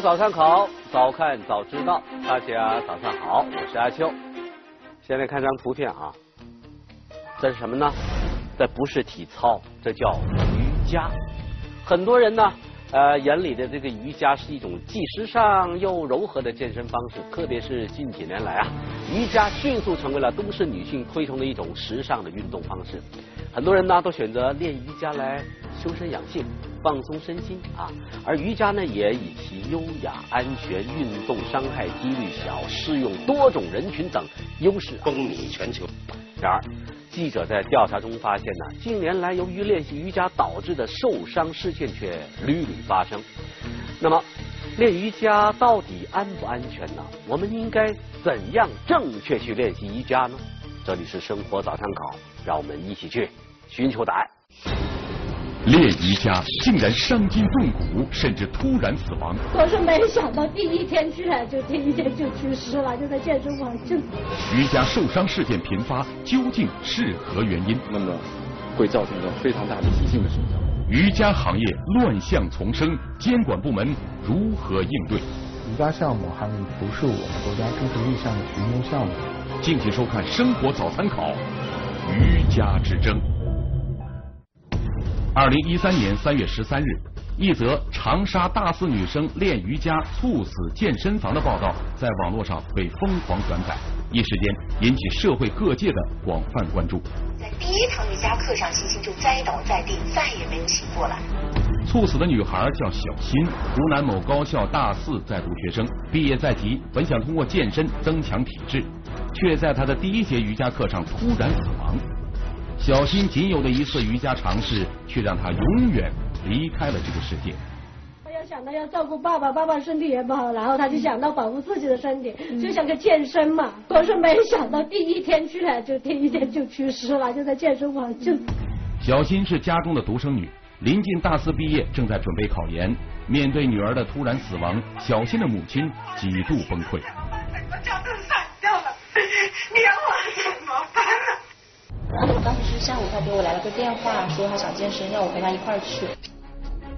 早上好，早看早知道。大家早上好，我是阿秋。现在看张图片啊，这是什么呢？这不是体操，这叫瑜伽。很多人呢，呃，眼里的这个瑜伽是一种既时尚又柔和的健身方式。特别是近几年来啊，瑜伽迅速成为了都市女性推崇的一种时尚的运动方式。很多人呢，都选择练瑜伽来修身养性。放松身心啊，而瑜伽呢也以其优雅、安全、运动伤害几率小、适用多种人群等优势风靡全球。然而，记者在调查中发现呢，近年来由于练习瑜伽导致的受伤事件却屡屡发生。那么，练瑜伽到底安不安全呢？我们应该怎样正确去练习瑜伽呢？这里是生活早餐考，让我们一起去寻求答案。练瑜伽竟然伤筋动骨，甚至突然死亡。我是没想到第一天居然就第一天就去世了，就在健身房就。瑜伽受伤事件频发，究竟是何原因？那么会造成一个非常大的急性的损伤。瑜伽行业乱象丛生，监管部门如何应对？瑜伽项目还不是我们国家政策立项的群众项目。敬请收看《生活早参考》，瑜伽之争。二零一三年三月十三日，一则长沙大四女生练瑜伽猝死健身房的报道在网络上被疯狂转载，一时间引起社会各界的广泛关注。在第一堂瑜伽课上，欣欣就栽倒在地，再也没有醒过来。猝死的女孩叫小新，湖南某高校大四在读学生，毕业在即，本想通过健身增强体质，却在她的第一节瑜伽课上突然死亡。小新仅有的一次瑜伽尝试，却让他永远离开了这个世界。他要想到要照顾爸爸，爸爸身体也不好，然后他就想到保护自己的身体，就想个健身嘛。可是没想到第一天去了就第一天就去世了，就在健身房就。小新是家中的独生女，临近大四毕业，正在准备考研。面对女儿的突然死亡，小新的母亲几度崩溃。我家都散掉了，你让我怎么办呢？然后当时是下午，他给我来了个电话，说他想健身，要我陪他一块儿去。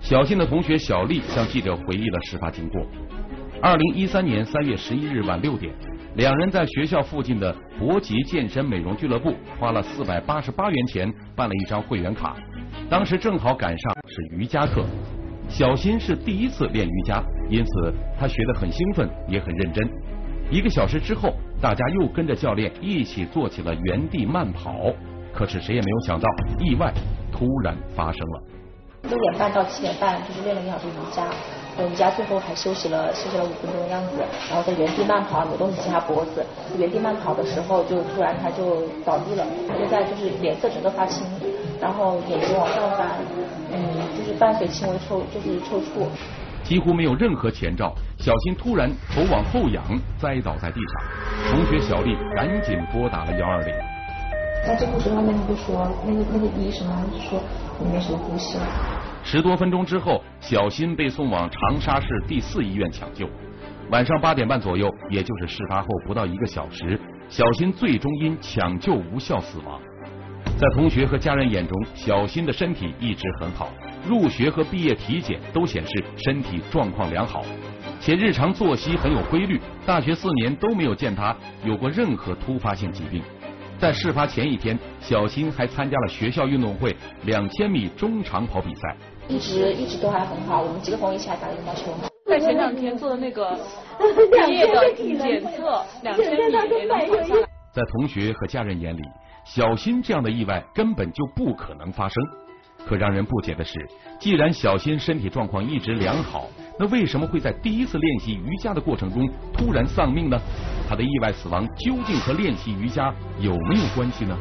小新的同学小丽向记者回忆了事发经过。二零一三年三月十一日晚六点，两人在学校附近的博吉健身美容俱乐部花了四百八十八元钱办了一张会员卡。当时正好赶上是瑜伽课，小新是第一次练瑜伽，因此他学得很兴奋，也很认真。一个小时之后，大家又跟着教练一起做起了原地慢跑。可是谁也没有想到，意外突然发生了。六点半到七点半就是练了一小时瑜伽，瑜伽最后还休息了休息了五分钟的样子，然后在原地慢跑，扭动几下脖子。原地慢跑的时候，就突然他就倒地了，他就在就是脸色整个发青，然后眼睛往上翻，嗯，就是伴随轻微抽就是抽搐。几乎没有任何前兆，小新突然头往后仰，栽倒在地上。同学小丽赶紧拨打了幺二零。在救护车上面就说，那个那个医生啊就说你没什么呼吸了。十多分钟之后，小新被送往长沙市第四医院抢救。晚上八点半左右，也就是事发后不到一个小时，小新最终因抢救无效死亡。在同学和家人眼中，小新的身体一直很好。入学和毕业体检都显示身体状况良好，且日常作息很有规律。大学四年都没有见他有过任何突发性疾病。在事发前一天，小新还参加了学校运动会两千米中长跑比赛，一直一直都还很好。我们几个朋友一起还打了羽毛球。在前两天做的那个 毕业的检测，两千米也能跑下来。在同学和家人眼里，小新这样的意外根本就不可能发生。可让人不解的是，既然小新身体状况一直良好，那为什么会在第一次练习瑜伽的过程中突然丧命呢？他的意外死亡究竟和练习瑜伽有没有关系呢？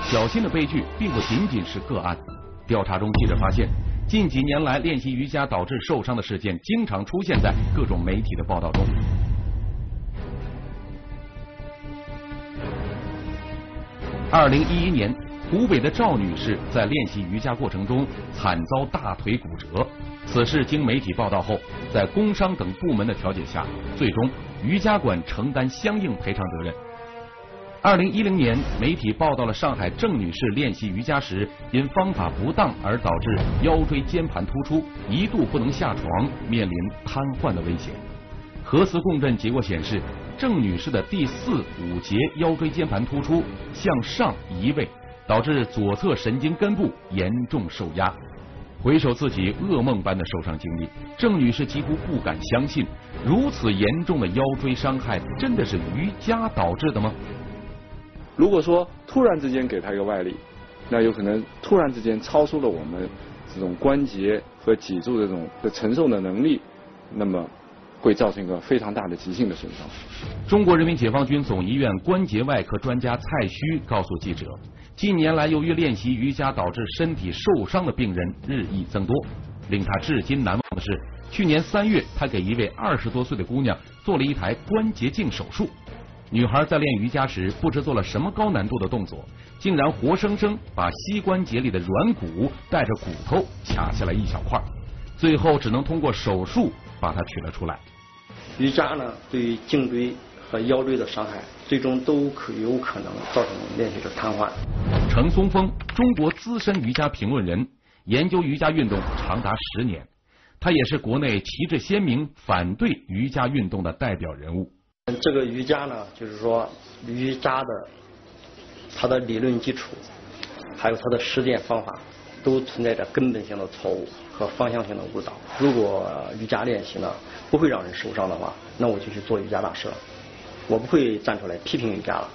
小新的悲剧并不仅仅是个案。调查中，记者发现，近几年来练习瑜伽导致受伤的事件经常出现在各种媒体的报道中。二零一一年。湖北的赵女士在练习瑜伽过程中惨遭大腿骨折，此事经媒体报道后，在工商等部门的调解下，最终瑜伽馆承担相应赔偿责任。二零一零年，媒体报道了上海郑女士练习瑜伽时因方法不当而导致腰椎间盘突出，一度不能下床，面临瘫痪的危险。核磁共振结果显示，郑女士的第四、五节腰椎间盘突出向上移位，导致左侧神经根部严重受压。回首自己噩梦般的受伤经历，郑女士几乎不敢相信，如此严重的腰椎伤害真的是瑜伽导致的吗？如果说突然之间给她一个外力，那有可能突然之间超出了我们这种关节和脊柱的这种的承受的能力，那么会造成一个非常大的急性的损伤。中国人民解放军总医院关节外科专家蔡虚告诉记者，近年来由于练习瑜伽导致身体受伤的病人日益增多。令他至今难忘的是，去年三月，他给一位二十多岁的姑娘做了一台关节镜手术。女孩在练瑜伽时，不知做了什么高难度的动作，竟然活生生把膝关节里的软骨带着骨头卡下来一小块，最后只能通过手术把它取了出来。瑜伽呢，对于颈椎和腰椎的伤害，最终都可有可能造成练习者瘫痪。程松峰，中国资深瑜伽评论人，研究瑜伽运动长达十年，他也是国内旗帜鲜明反对瑜伽运动的代表人物。这个瑜伽呢，就是说瑜伽的它的理论基础，还有它的实践方法，都存在着根本性的错误和方向性的误导。如果瑜伽练习呢不会让人受伤的话，那我就去做瑜伽大师了，我不会站出来批评瑜伽了。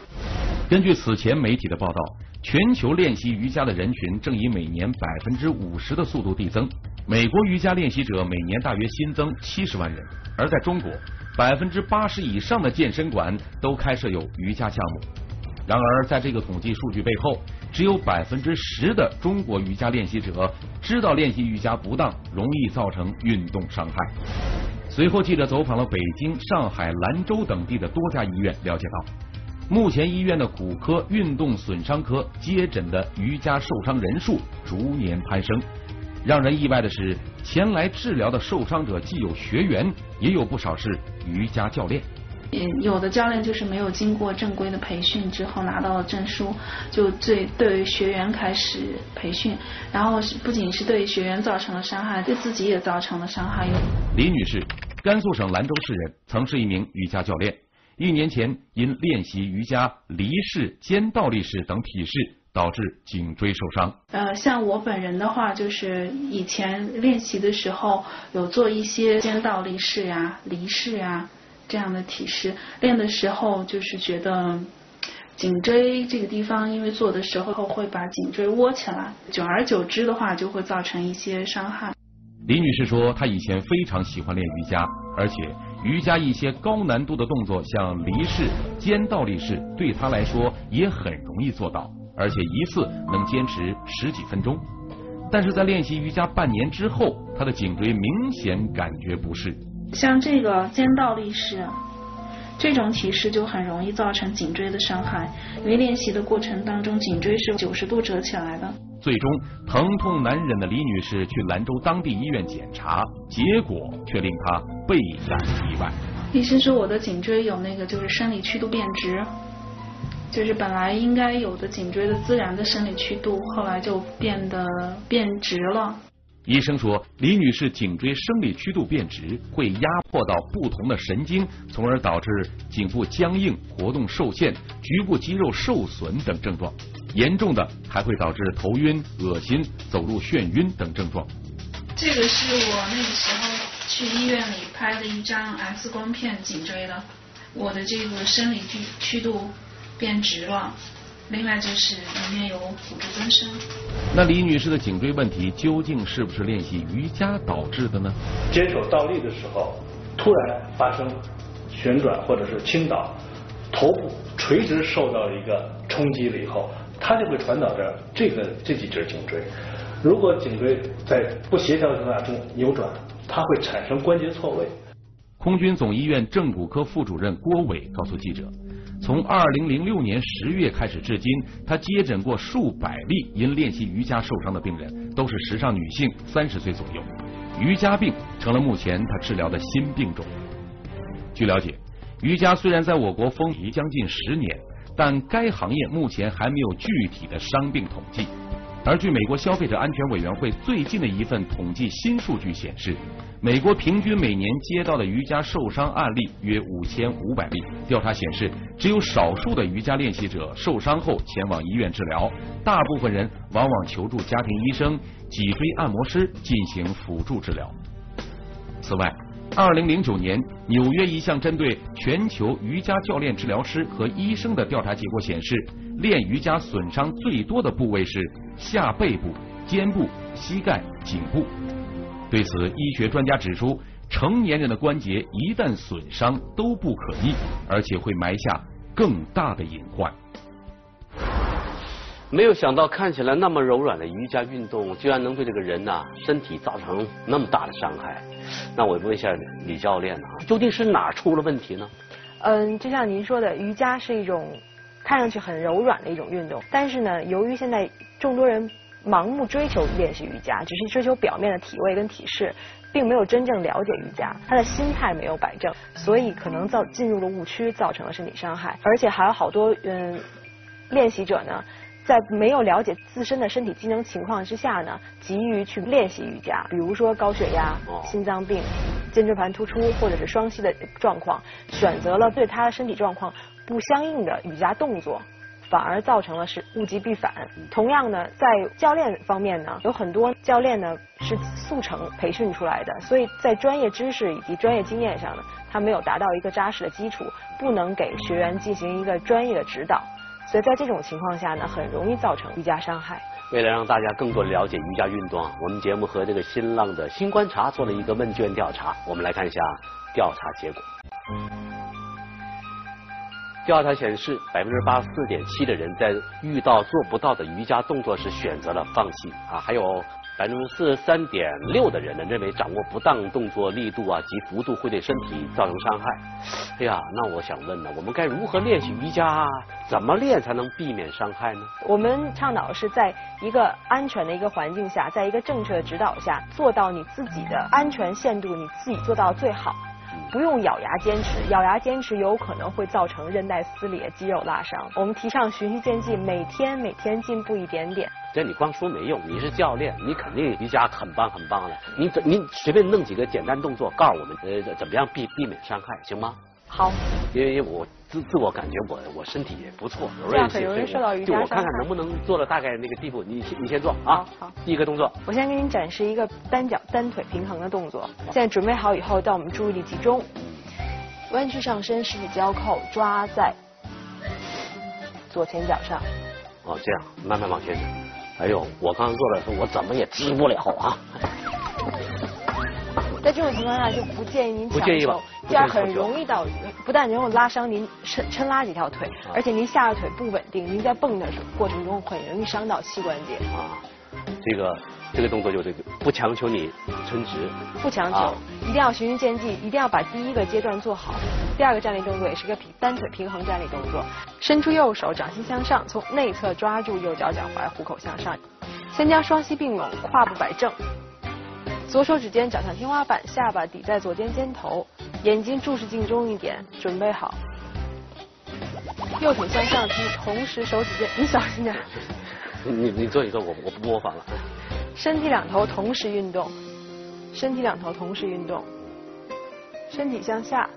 根据此前媒体的报道，全球练习瑜伽的人群正以每年百分之五十的速度递增。美国瑜伽练习者每年大约新增七十万人，而在中国。百分之八十以上的健身馆都开设有瑜伽项目，然而在这个统计数据背后，只有百分之十的中国瑜伽练习者知道练习瑜伽不当容易造成运动伤害。随后，记者走访了北京、上海、兰州等地的多家医院，了解到，目前医院的骨科、运动损伤科接诊的瑜伽受伤人数逐年攀升。让人意外的是，前来治疗的受伤者既有学员，也有不少是瑜伽教练。嗯，有的教练就是没有经过正规的培训之后拿到了证书，就对对学员开始培训，然后是不仅是对学员造成了伤害，对自己也造成了伤害。李女士，甘肃省兰州市人，曾是一名瑜伽教练，一年前因练习瑜伽离式、肩倒立式等体式。导致颈椎受伤。呃，像我本人的话，就是以前练习的时候有做一些肩倒立式呀、离式呀这样的体式，练的时候就是觉得颈椎这个地方，因为做的时候会把颈椎窝起来，久而久之的话就会造成一些伤害。李女士说，她以前非常喜欢练瑜伽，而且瑜伽一些高难度的动作，像犁式、肩倒立式，对她来说也很容易做到。而且一次能坚持十几分钟，但是在练习瑜伽半年之后，他的颈椎明显感觉不适。像这个肩倒立式，这种体式就很容易造成颈椎的伤害，因为练习的过程当中，颈椎是九十度折起来的。最终，疼痛难忍的李女士去兰州当地医院检查，结果却令她倍感意外。医生说我的颈椎有那个就是生理曲度变直。就是本来应该有的颈椎的自然的生理曲度，后来就变得变直了。医生说，李女士颈椎生理曲度变直，会压迫到不同的神经，从而导致颈部僵硬、活动受限、局部肌肉受损等症状。严重的还会导致头晕、恶心、走路眩晕等症状。这个是我那个时候去医院里拍的一张 X 光片颈椎的，我的这个生理曲曲度。变直了，另外就是里面有骨质增生。那李女士的颈椎问题究竟是不是练习瑜伽导致的呢？坚守倒立的时候，突然发生旋转或者是倾倒，头部垂直受到了一个冲击了以后，它就会传导着这个这几节颈椎。如果颈椎在不协调情况下中扭转，它会产生关节错位。空军总医院正骨科副主任郭伟告诉记者。从二零零六年十月开始至今，他接诊过数百例因练习瑜伽受伤的病人，都是时尚女性，三十岁左右。瑜伽病成了目前他治疗的新病种。据了解，瑜伽虽然在我国风靡将近十年，但该行业目前还没有具体的伤病统计。而据美国消费者安全委员会最近的一份统计新数据显示，美国平均每年接到的瑜伽受伤案例约五千五百例。调查显示，只有少数的瑜伽练习者受伤后前往医院治疗，大部分人往往求助家庭医生、脊椎按摩师进行辅助治疗。此外，二零零九年纽约一项针对全球瑜伽教练、治疗师和医生的调查结果显示，练瑜伽损伤最多的部位是下背部、肩部、膝盖、颈部。对此，医学专家指出，成年人的关节一旦损伤都不可逆，而且会埋下更大的隐患。没有想到看起来那么柔软的瑜伽运动，居然能对这个人呐身体造成那么大的伤害。那我问一下李教练啊，究竟是哪出了问题呢？嗯，就像您说的，瑜伽是一种看上去很柔软的一种运动，但是呢，由于现在众多人盲目追求练习瑜伽，只是追求表面的体位跟体式，并没有真正了解瑜伽，他的心态没有摆正，所以可能造进入了误区，造成了身体伤害，而且还有好多嗯练习者呢。在没有了解自身的身体机能情况之下呢，急于去练习瑜伽，比如说高血压、心脏病、肩椎盘突出或者是双膝的状况，选择了对他的身体状况不相应的瑜伽动作，反而造成了是物极必反。同样呢，在教练方面呢，有很多教练呢是速成培训出来的，所以在专业知识以及专业经验上呢，他没有达到一个扎实的基础，不能给学员进行一个专业的指导。所以在这种情况下呢，很容易造成瑜伽伤害。为了让大家更多了解瑜伽运动啊，我们节目和这个新浪的新观察做了一个问卷调查，我们来看一下调查结果。调查显示，百分之八十四点七的人在遇到做不到的瑜伽动作时选择了放弃啊，还有。百分之四十三点六的人呢认为掌握不当动作力度啊及幅度会对身体造成伤害。哎呀，那我想问呢，我们该如何练习瑜伽？怎么练才能避免伤害呢？我们倡导是在一个安全的一个环境下，在一个正确的指导下，做到你自己的安全限度，你自己做到最好，不用咬牙坚持。咬牙坚持有可能会造成韧带撕裂、肌肉拉伤。我们提倡循序渐进，每天每天进步一点点。这你光说没用，你是教练，你肯定瑜伽很棒很棒的。你怎你随便弄几个简单动作，告诉我们呃怎么样避避免伤害，行吗？好。因为我自自我感觉我我身体也不错，这样很容易受到瑜伽伤害。我看看能不能做到大概那个地步，你你先做啊。好。第一个动作。我先给你展示一个单脚单腿平衡的动作。现在准备好以后，到我们注意力集中，弯曲上身，十指交扣，抓在左前脚上。哦，这样慢慢往前走。哎呦，我刚刚做的时候，我怎么也支不了啊！在这种情况下，就不建议您不建议吧？这样很容易导致，不但容易拉伤您抻抻拉几条腿，而且您下颚腿不稳定，您在蹦的过程中很容易伤到膝关节啊。这个这个动作就这个，不强求你抻直，不强求，一定要循序渐进，一定要把第一个阶段做好。第二个站立动作也是个平单腿平衡站立动作，伸出右手，掌心向上，从内侧抓住右脚脚踝，虎口向上。先将双膝并拢，胯部摆正，左手指尖找向天花板，下巴抵在左肩肩头，眼睛注视镜中一点，准备好。右腿向上提，同时手指尖，你小心点。你你做一做，我我不模仿了。身体两头同时运动，身体两头同时运动，身体向下，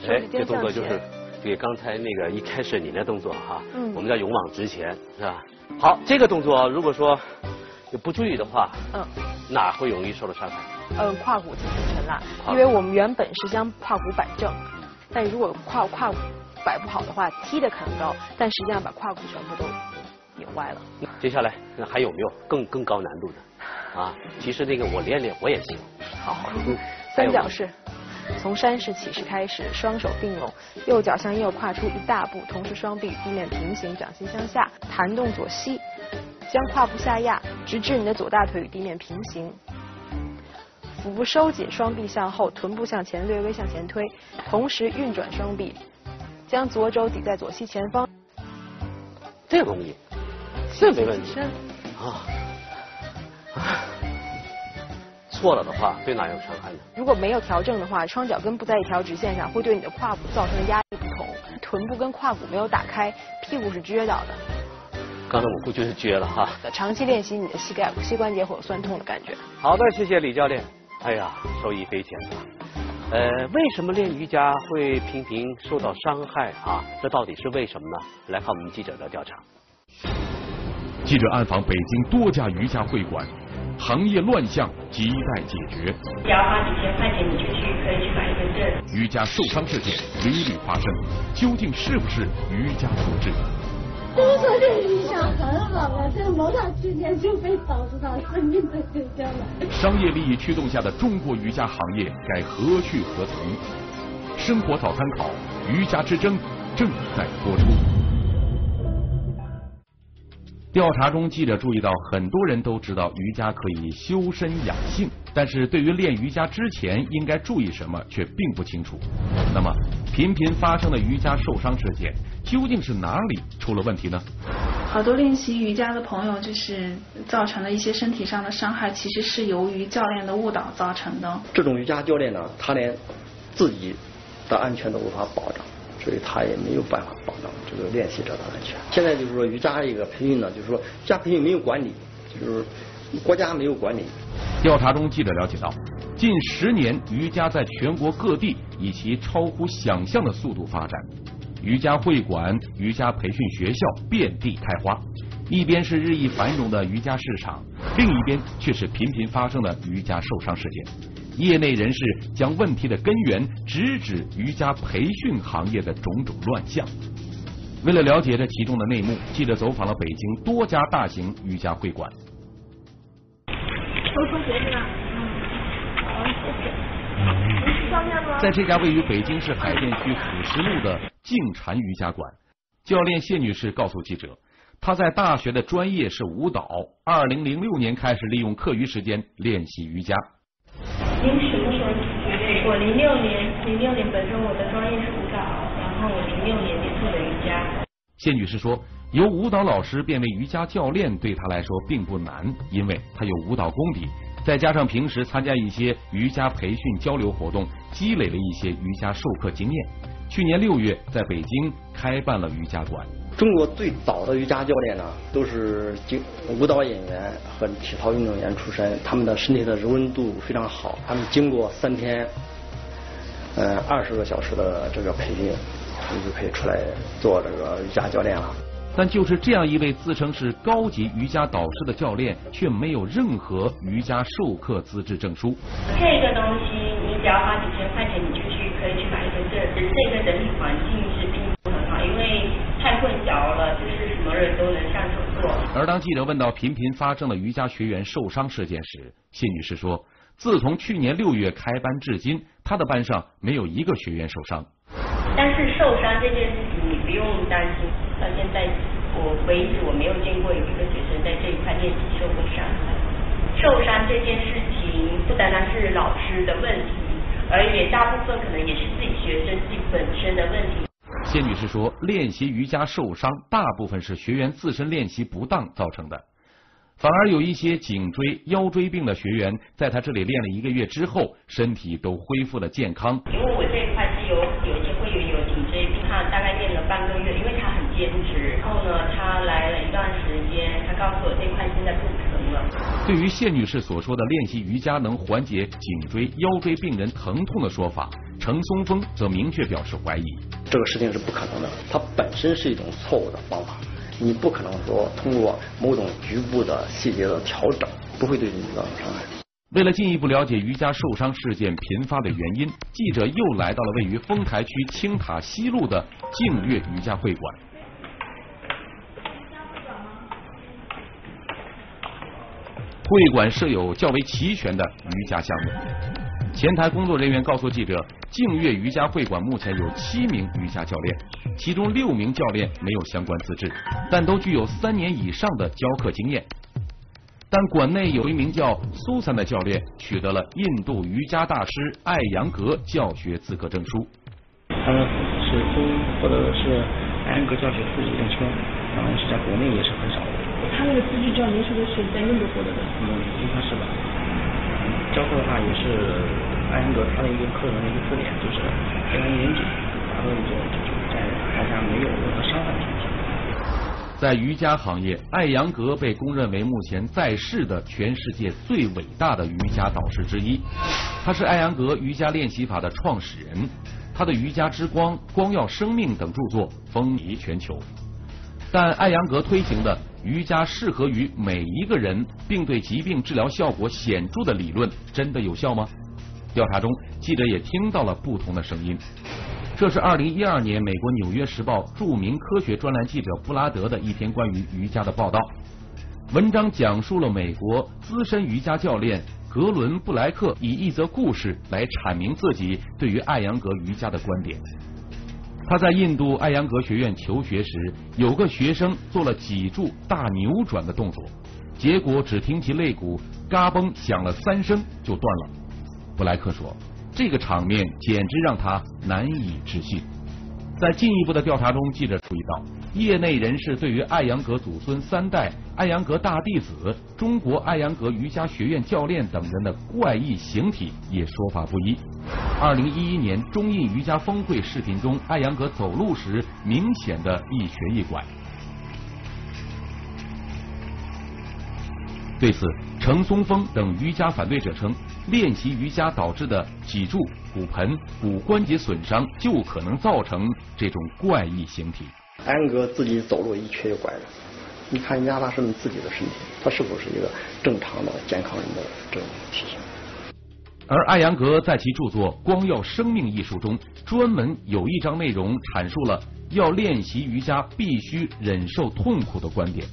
手指尖向前。这动作就是比刚才那个一开始你那动作哈，嗯，我们叫勇往直前，是吧？好，这个动作如果说不注意的话，嗯，哪会容易受到伤害？嗯，胯骨进行沉了，因为我们原本是将胯骨摆正，但如果胯胯骨摆不好的话，踢得很高，但实际上把胯骨全部都。拧歪了。接下来那还有没有更更高难度的？啊，其实那个我练练我也行。好，三角式，从山式起势开始，双手并拢，右脚向右跨出一大步，同时双臂与地面平行，掌心向下，弹动左膝，将胯部下压，直至你的左大腿与地面平行。腹部收紧，双臂向后，臀部向前略微向前推，同时运转双臂，将左肘抵在左膝前方。这容易。这没问题啊！错了的话，对哪有伤害呢？如果没有调整的话，双脚跟不在一条直线上，会对你的胯部造成压力不同。臀部跟胯骨没有打开，屁股是撅倒的。刚才我估计是撅了哈。长期练习，你的膝盖、膝关节会有酸痛的感觉。好的，谢谢李教练。哎呀，受益匪浅啊。呃，为什么练瑜伽会频频受到伤害啊？这到底是为什么呢？来看我们记者的调查。记者暗访北京多家瑜伽会馆，行业乱象亟待解决。只要花几千块钱，你就去可以去买一个证。瑜伽受伤事件屡屡发生，究竟是不是瑜伽所致？就是说练瑜伽很好啊，这个某段时间就被导致他生命的就这样了。商业利益驱动下的中国瑜伽行业该何去何从？生活早参考，瑜伽之争正在播出。调查中，记者注意到，很多人都知道瑜伽可以修身养性，但是对于练瑜伽之前应该注意什么，却并不清楚。那么，频频发生的瑜伽受伤事件，究竟是哪里出了问题呢？好多练习瑜伽的朋友，就是造成了一些身体上的伤害，其实是由于教练的误导造成的。这种瑜伽教练呢，他连自己的安全都无法保障。所以他也没有办法保障这个练习者的安全。现在就是说瑜伽一个培训呢，就是说瑜伽培训没有管理，就是国家没有管理。调查中，记者了解到，近十年瑜伽在全国各地以其超乎想象的速度发展，瑜伽会馆、瑜伽培训学校遍地开花。一边是日益繁荣的瑜伽市场，另一边却是频频发生的瑜伽受伤事件。业内人士将问题的根源直指瑜伽培训行业的种种乱象。为了了解这其中的内幕，记者走访了北京多家大型瑜伽会馆。都。在这家位于北京市海淀区辅石路的静禅瑜伽馆，教练谢女士告诉记者，她在大学的专业是舞蹈，二零零六年开始利用课余时间练习瑜伽。您什么时候决定？我零六年，零六年本身我的专业是舞蹈，然后我零六年。谢女士说，由舞蹈老师变为瑜伽教练对她来说并不难，因为她有舞蹈功底，再加上平时参加一些瑜伽培训交流活动，积累了一些瑜伽授课经验。去年六月，在北京开办了瑜伽馆。中国最早的瑜伽教练呢，都是经舞蹈演员和体操运动员出身，他们的身体的柔韧度非常好，他们经过三天，呃二十个小时的这个培训，他就可以出来做这个瑜伽教练了。但就是这样一位自称是高级瑜伽导师的教练，却没有任何瑜伽授课资质证书。这个东西你只要花几千块钱，你就去可以去买一个证。这个整体环境是并不很好，因为。太混淆了，就是什么人都能上手做。而当记者问到频频发生的瑜伽学员受伤事件时，谢女士说，自从去年六月开班至今，她的班上没有一个学员受伤。但是受伤这件事情你不用担心，到现在我为止我没有见过有一个学生在这一块练习受过伤害。受伤这件事情不单单是老师的问题，而也大部分可能也是自己学生自己本身的问题。谢女士说，练习瑜伽受伤，大部分是学员自身练习不当造成的，反而有一些颈椎、腰椎病的学员，在他这里练了一个月之后，身体都恢复了健康。因为我这一块是有有些会员有颈椎病，他大概练了半个月，因坚持，然后呢，他来了一段时间，他告诉我这块现在不疼了。对于谢女士所说的练习瑜伽能缓解颈椎、腰椎病人疼痛的说法。程松峰则明确表示怀疑，这个事情是不可能的，它本身是一种错误的方法，你不可能说通过某种局部的细节的调整，不会对你造成伤害。为了进一步了解瑜伽受伤事件频发的原因，记者又来到了位于丰台区青塔西路的静月瑜伽会馆。会馆设有较为齐全的瑜伽项目。前台工作人员告诉记者。净月瑜伽会馆目前有七名瑜伽教练，其中六名教练没有相关资质，但都具有三年以上的教课经验。但馆内有一名叫苏三的教练取得了印度瑜伽大师艾扬格教学资格证书。他们是都获得的是艾扬格教学资质证书，然后是在国内也是很少。他那个资质教练是不是在印度获得的？嗯，应该是吧。教课的话也是。艾扬格他的一个课程的一个特点就是非常严谨，达到一种就是在大家没有任何伤害的问题。在瑜伽行业，艾扬格被公认为目前在世的全世界最伟大的瑜伽导师之一。他是艾扬格瑜伽练习法的创始人，他的《瑜伽之光》《光耀生命》等著作风靡全球。但艾扬格推行的瑜伽适合于每一个人，并对疾病治疗效果显著的理论，真的有效吗？调查中，记者也听到了不同的声音。这是二零一二年美国《纽约时报》著名科学专栏记者布拉德的一篇关于瑜伽的报道。文章讲述了美国资深瑜伽教练格伦布莱克以一则故事来阐明自己对于艾扬格瑜伽的观点。他在印度艾扬格学院求学时，有个学生做了脊柱大扭转的动作，结果只听其肋骨嘎嘣响了三声就断了。布莱克说。这个场面简直让他难以置信。在进一步的调查中，记者注意到，业内人士对于艾扬格祖孙三代、艾扬格大弟子、中国艾扬格瑜伽学院教练等人的怪异形体也说法不一。二零一一年中印瑜伽峰会视频中，艾扬格走路时明显的一瘸一拐。对此，程松峰等瑜伽反对者称。练习瑜伽导致的脊柱、骨盆、骨关节损伤，就可能造成这种怪异形体。安格自己走路一瘸一拐的，你看亚拉什自己的身体，他是不是一个正常的健康人的这种体型？而艾扬格在其著作《光耀生命》一书中，专门有一章内容阐述了要练习瑜伽必须忍受痛苦的观点，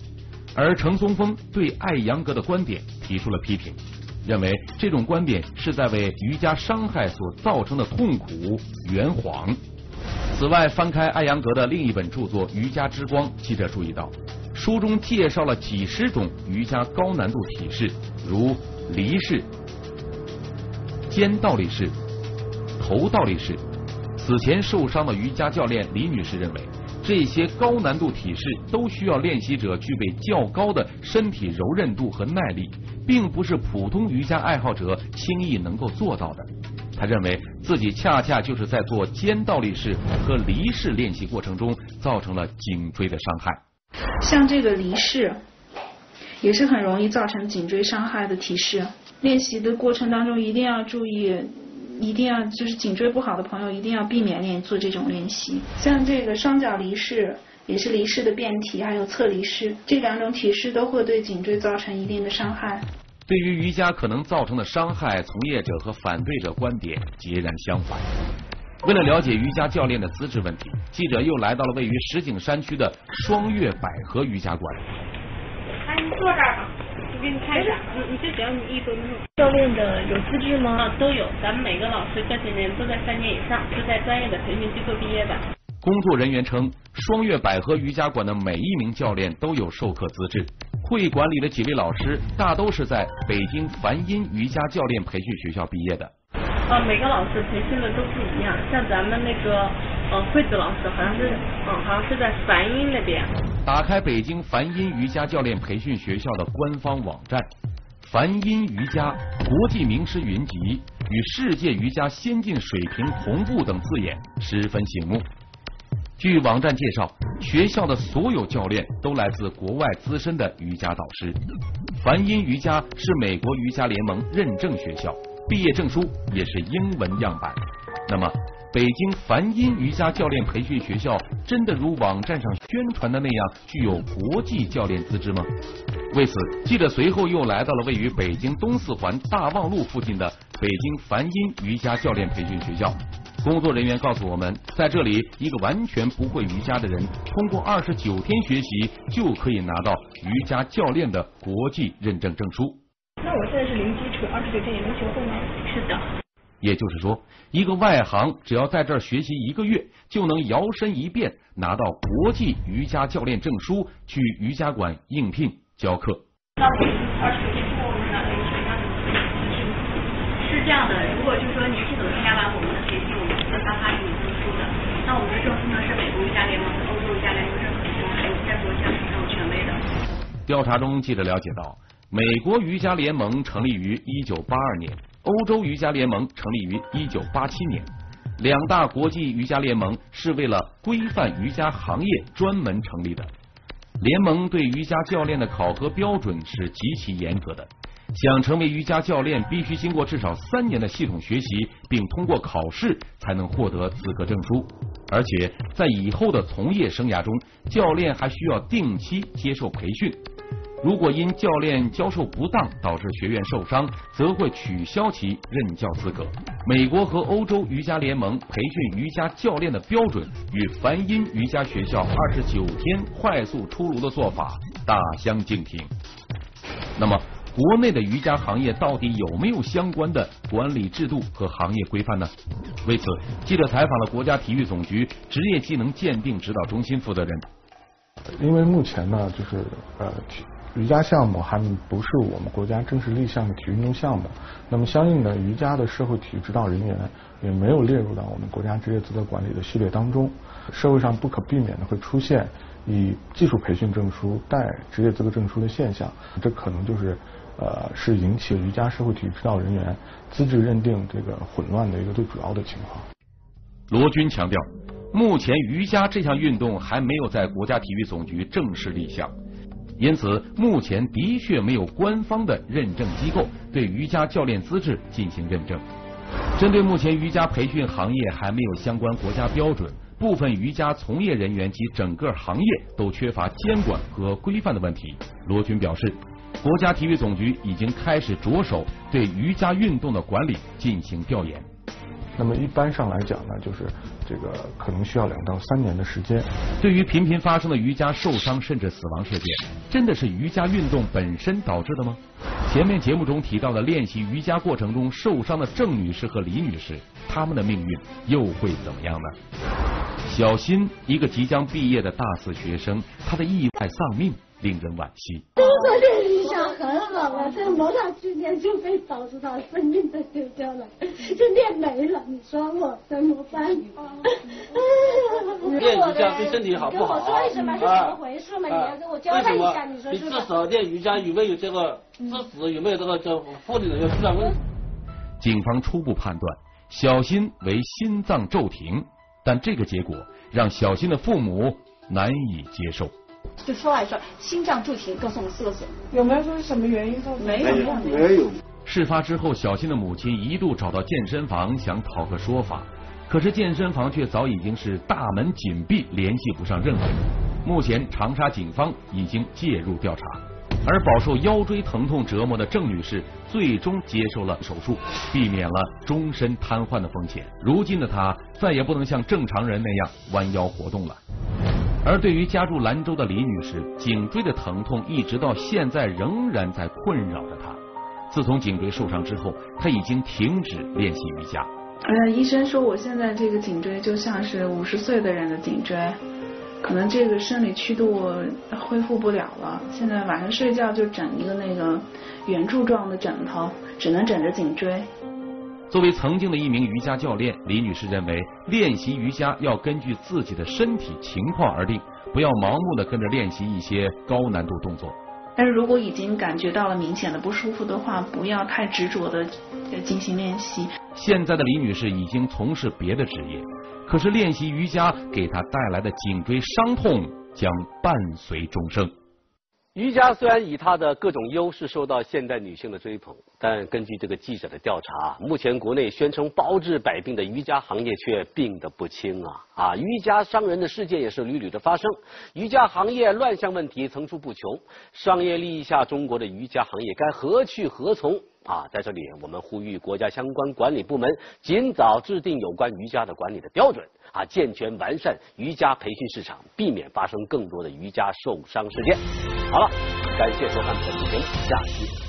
而程松峰对艾扬格的观点提出了批评。认为这种观点是在为瑜伽伤害所造成的痛苦圆谎。此外，翻开艾扬格的另一本著作《瑜伽之光》，记者注意到，书中介绍了几十种瑜伽高难度体式，如离式、肩倒立式、头倒立式。此前受伤的瑜伽教练李女士认为，这些高难度体式都需要练习者具备较高的身体柔韧度和耐力。并不是普通瑜伽爱好者轻易能够做到的。他认为自己恰恰就是在做肩倒立式和犁式练习过程中造成了颈椎的伤害。像这个犁式，也是很容易造成颈椎伤害的体式。练习的过程当中一定要注意，一定要就是颈椎不好的朋友一定要避免练做这种练习。像这个双脚离式。也是离式的变体，还有侧离式，这两种体式都会对颈椎造成一定的伤害。对于瑜伽可能造成的伤害，从业者和反对者观点截然相反。为了了解瑜伽教练的资质问题，记者又来到了位于石景山区的双月百合瑜伽馆。哎，你坐这儿吧，我给你看一下。你你就只要你一分钟。教练的有资质吗？啊，都有。咱们每个老师这些年都在三年以上，是在专业的培训机构毕业的。工作人员称，双月百合瑜伽馆的每一名教练都有授课资质。会馆里的几位老师大都是在北京梵音瑜伽教练培训学校毕业的。啊，每个老师培训的都不一样。像咱们那个，呃，惠子老师好像是，嗯，好像是在梵音那边。打开北京梵音瑜伽教练培训学校的官方网站，梵音瑜伽国际名师云集，与世界瑜伽先进水平同步等字眼十分醒目。据网站介绍，学校的所有教练都来自国外资深的瑜伽导师。梵音瑜伽是美国瑜伽联盟认证学校，毕业证书也是英文样板。那么，北京梵音瑜伽教练培训学校真的如网站上宣传的那样具有国际教练资质吗？为此，记者随后又来到了位于北京东四环大望路附近的北京梵音瑜伽教练培训学校。工作人员告诉我们，在这里，一个完全不会瑜伽的人，通过二十九天学习，就可以拿到瑜伽教练的国际认证证书。那我现在是零基础，二十九天也能学会吗？是的。也就是说，一个外行只要在这儿学习一个月，就能摇身一变拿到国际瑜伽教练证书，去瑜伽馆应聘教课。是这样的，如果就是说你系统参加完我们的培训。发发给你证书的，那我们的证书呢是美国瑜伽联盟、欧洲瑜伽联盟认可的，还有在国际上是有权威的。调查中，记者了解到，美国瑜伽联盟成立于一九八二年，欧洲瑜伽联盟成立于一九八七年。两大国际瑜伽联盟是为了规范瑜伽行业专门成立的。联盟对瑜伽教练的考核标准是极其严格的，想成为瑜伽教练，必须经过至少三年的系统学习，并通过考试才能获得资格证书。而且在以后的从业生涯中，教练还需要定期接受培训。如果因教练教授不当导致学员受伤，则会取消其任教资格。美国和欧洲瑜伽联盟培训瑜伽教练的标准与梵音瑜伽学校二十九天快速出炉的做法大相径庭。那么，国内的瑜伽行业到底有没有相关的管理制度和行业规范呢？为此，记者采访了国家体育总局职业技能鉴定指导中心负责人。因为目前呢，就是呃。瑜伽项目还不是我们国家正式立项的体育运动项目，那么相应的瑜伽的社会体育指导人员也没有列入到我们国家职业资格管理的序列当中。社会上不可避免的会出现以技术培训证书代职业资格证书的现象，这可能就是呃是引起瑜伽社会体育指导人员资质认定这个混乱的一个最主要的情况。罗军强调，目前瑜伽这项运动还没有在国家体育总局正式立项。因此，目前的确没有官方的认证机构对瑜伽教练资质进行认证。针对目前瑜伽培训行业还没有相关国家标准，部分瑜伽从业人员及整个行业都缺乏监管和规范的问题，罗军表示，国家体育总局已经开始着手对瑜伽运动的管理进行调研。那么一般上来讲呢，就是这个可能需要两到三年的时间。对于频频发生的瑜伽受伤甚至死亡事件，真的是瑜伽运动本身导致的吗？前面节目中提到的练习瑜伽过程中受伤的郑女士和李女士，她们的命运又会怎么样呢？小新，一个即将毕业的大四学生，他的意外丧命令人惋惜。很好啊，这某场去年就被导致他生命都丢掉了，就练没了。你说我怎么办？练瑜伽对身体好不好？跟我说一声嘛，是怎么回事嘛？你要跟我交代一下，你说是你至少练瑜伽有没有这个知识？有没有这个叫护理人员出问？警方初步判断小新为心脏骤停，但这个结果让小新的父母难以接受。就说来说，心脏骤停，告诉我们四个字。有没有说是什么原因造成？没有，没有。事发之后，小新的母亲一度找到健身房想讨个说法，可是健身房却早已经是大门紧闭，联系不上任何人。目前，长沙警方已经介入调查，而饱受腰椎疼痛折磨的郑女士最终接受了手术，避免了终身瘫痪的风险。如今的她再也不能像正常人那样弯腰活动了。而对于家住兰州的李女士，颈椎的疼痛一直到现在仍然在困扰着她。自从颈椎受伤之后，她已经停止练习瑜伽。呃，医生说我现在这个颈椎就像是五十岁的人的颈椎，可能这个生理曲度恢复不了了。现在晚上睡觉就枕一个那个圆柱状的枕头，只能枕着颈椎。作为曾经的一名瑜伽教练，李女士认为练习瑜伽要根据自己的身体情况而定，不要盲目的跟着练习一些高难度动作。但是如果已经感觉到了明显的不舒服的话，不要太执着的进行练习。现在的李女士已经从事别的职业，可是练习瑜伽给她带来的颈椎伤痛将伴随终生。瑜伽虽然以它的各种优势受到现代女性的追捧，但根据这个记者的调查，目前国内宣称包治百病的瑜伽行业却病得不轻啊！啊，瑜伽伤人的事件也是屡屡的发生，瑜伽行业乱象问题层出不穷。商业利益下，中国的瑜伽行业该何去何从？啊，在这里我们呼吁国家相关管理部门尽早制定有关瑜伽的管理的标准，啊，健全完善瑜伽培训市场，避免发生更多的瑜伽受伤事件。好了，感谢收看本期节目，下期。